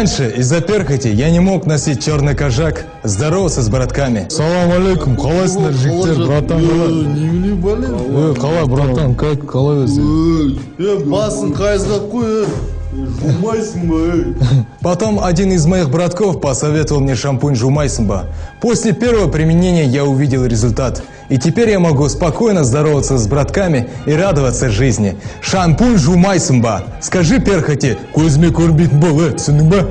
Раньше из-за перхоти я не мог носить черный кожак, здороваться с братками. Салам алейкум, қалайсыңдар жігіттер, братан қалай? немене бәлем Ө, қалай, братан, как, қалай өзі? е басын қайызға қой е жумайсың ба ей Потом один из моих братков посоветовал мне шампунь Жумайсмба. После первого применения я увидел результат. И теперь я могу спокойно здороваться с братками и радоваться жизни. Шампунь Жумайсмба. Скажи перхоти, көзіме көрінбейтін бол, е, түсіндің ба?